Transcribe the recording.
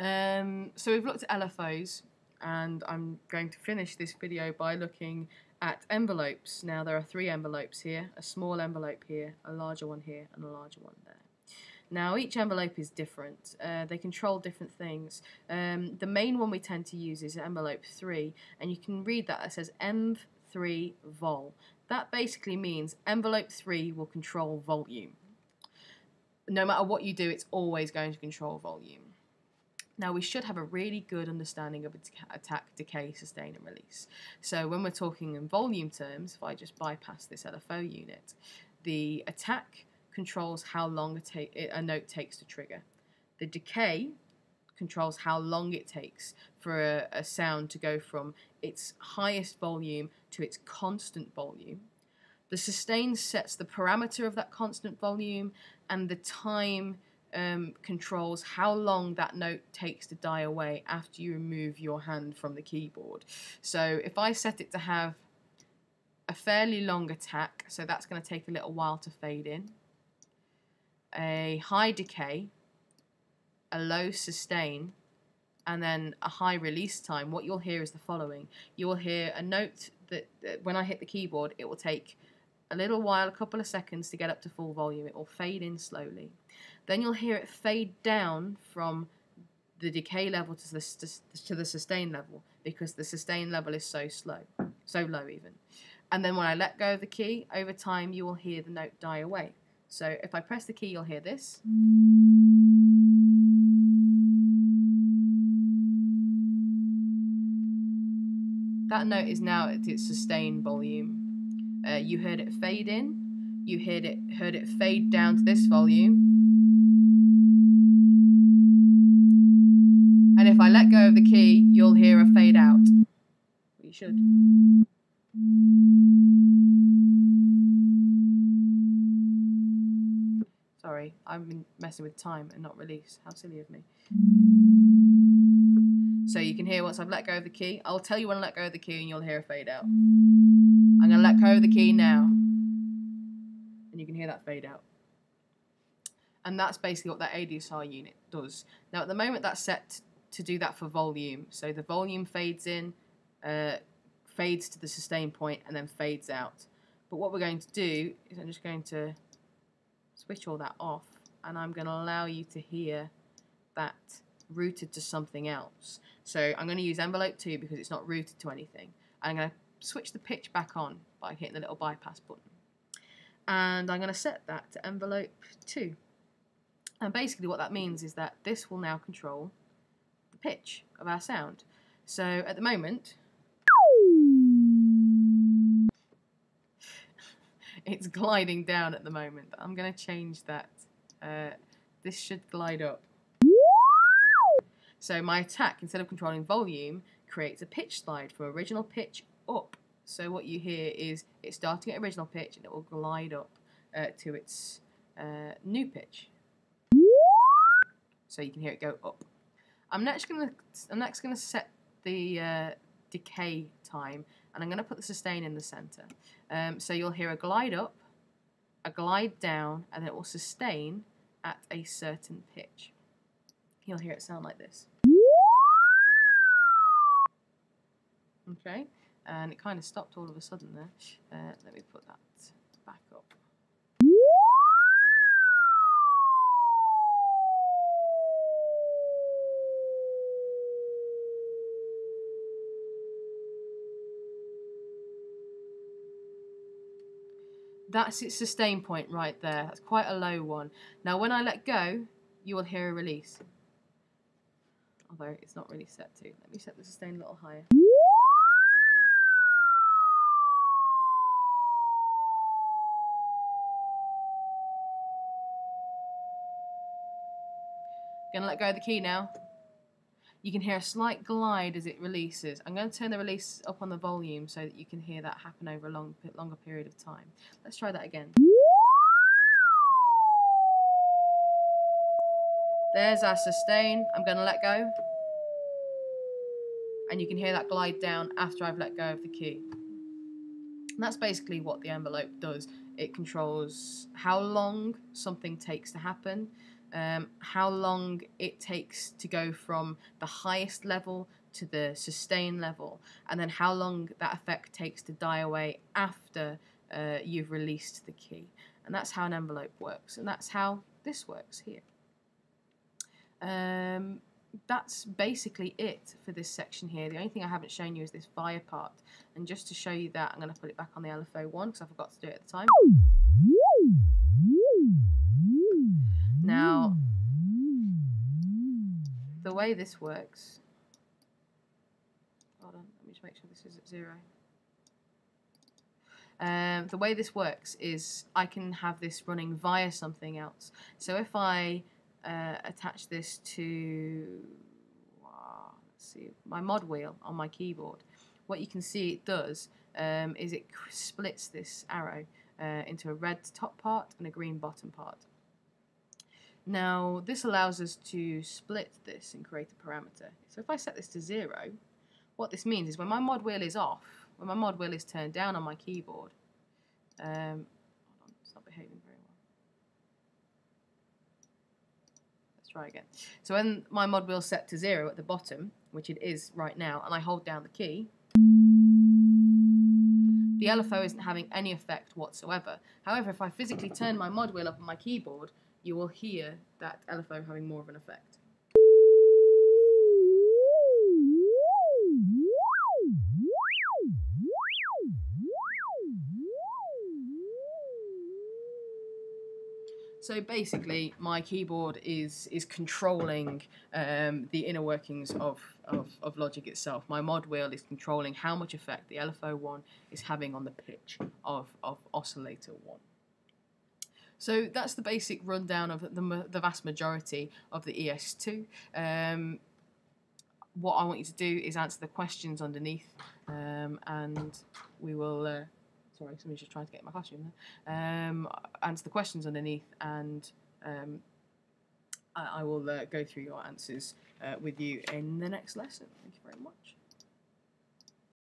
Um, so we've looked at LFOs, and I'm going to finish this video by looking at envelopes. Now there are three envelopes here, a small envelope here, a larger one here, and a larger one there. Now each envelope is different. Uh, they control different things. Um, the main one we tend to use is envelope 3, and you can read that. It says ENV3 vol. That basically means envelope 3 will control volume. No matter what you do, it's always going to control volume. Now we should have a really good understanding of attack, decay, sustain and release. So when we're talking in volume terms, if I just bypass this LFO unit, the attack controls how long a, a note takes to trigger. The decay controls how long it takes for a, a, sound to go from its highest volume to its constant volume. The sustain sets the parameter of that constant volume and the time um, controls how long that note takes to die away after you remove your hand from the keyboard. So if I set it to have a fairly long attack, so that's going to take a little while to fade in, a high decay, a low sustain, and then a high release time, what you'll hear is the following. You will hear a note that, that when I hit the keyboard, it will take a little while, a couple of seconds to get up to full volume. It will fade in slowly. Then you'll hear it fade down from the decay level to the, to the sustain level because the sustain level is so slow, so low even. And then when I let go of the key, over time you will hear the note die away. So if I press the key, you'll hear this. That note is now at its sustained volume. Uh, you heard it fade in, you heard it heard it fade down to this volume, And if I let go of the key, you'll hear a fade out. you should. Sorry, I've been messing with time and not release. How silly of me. So you can hear once I've let go of the key. I'll tell you when I let go of the key and you'll hear a fade out. To let go of the key now. And you can hear that fade out. And that's basically what that ADSR unit does. Now at the moment that's set to do that for volume. So the volume fades in, uh, fades to the sustain point, and then fades out. But what we're going to do is I'm just going to switch all that off, and I'm going to allow you to hear that routed to something else. So I'm going to use envelope 2 because it's not routed to anything. I'm going to switch the pitch back on by hitting the little bypass button. And I'm going to set that to envelope 2. And basically what that means is that this will now control the pitch of our sound. So at the moment, it's gliding down at the moment. I'm going to change that. Uh, this should glide up. So my attack, instead of controlling volume, creates a pitch slide from original pitch. So what you hear is it's starting at original pitch and it will glide up uh, to its uh, new pitch. So you can hear it go up. I'm next gonna I'm next gonna set the uh, decay time, and I'm gonna put the sustain in the center. Um, so you'll hear a glide up, a glide down, and it will sustain at a certain pitch. You'll hear it sound like this. Okay, and it kind of stopped all of a sudden there. Uh, let me put that back up. That's its sustain point right there. That's quite a low one. Now when I let go, you will hear a release. Although it's not really set to. Let me set the sustain a little higher. Gonna let go of the key now. You can hear a slight glide as it releases. I'm going to turn the release up on the volume so that you can hear that happen over a long, longer period of time. Let's try that again. There's our sustain. I'm going to let go. And you can hear that glide down after I've let go of the key. And that's basically what the envelope does. It controls how long something takes to happen, um, how long it takes to go from the highest level to the sustain level, and then how long that effect takes to die away after uh, you've released the key. And that's how an envelope works, and that's how this works here. Um, that's basically it for this section here. The only thing I haven't shown you is this via part. And just to show you that, I'm going to put it back on the LFO one because I forgot to do it at the time. The way this works, hold on, let me just make sure this is at zero. Um, the way this works is I can have this running via something else. So if I uh, attach this to uh, let's see my mod wheel on my keyboard, what you can see it does um, is it splits this arrow uh, into a red top part and a green bottom part. Now this allows us to split this and create a parameter. So if I set this to zero, what this means is when my mod wheel is off, when my mod wheel is turned down on my keyboard, um, hold on, it's not behaving very well. Let's try again. So when my mod wheel is set to zero at the bottom, which it is right now, and I hold down the key, the LFO isn't having any effect whatsoever. However, if I physically turn my mod wheel up on my keyboard, you will hear that LFO having more of an effect. So basically, my keyboard is is controlling um, the inner workings of, of, of Logic itself. My mod wheel is controlling how much effect the LFO1 is having on the pitch of, of oscillator 1. So that's the basic rundown of the, the vast majority of the ES2. Um, what I want you to do is answer the questions underneath, um, and we will. Uh, sorry, somebody's just trying to get in my classroom there. Um, answer the questions underneath, and um, I, I, will uh, go through your answers uh, with you in the next lesson. Thank you very much.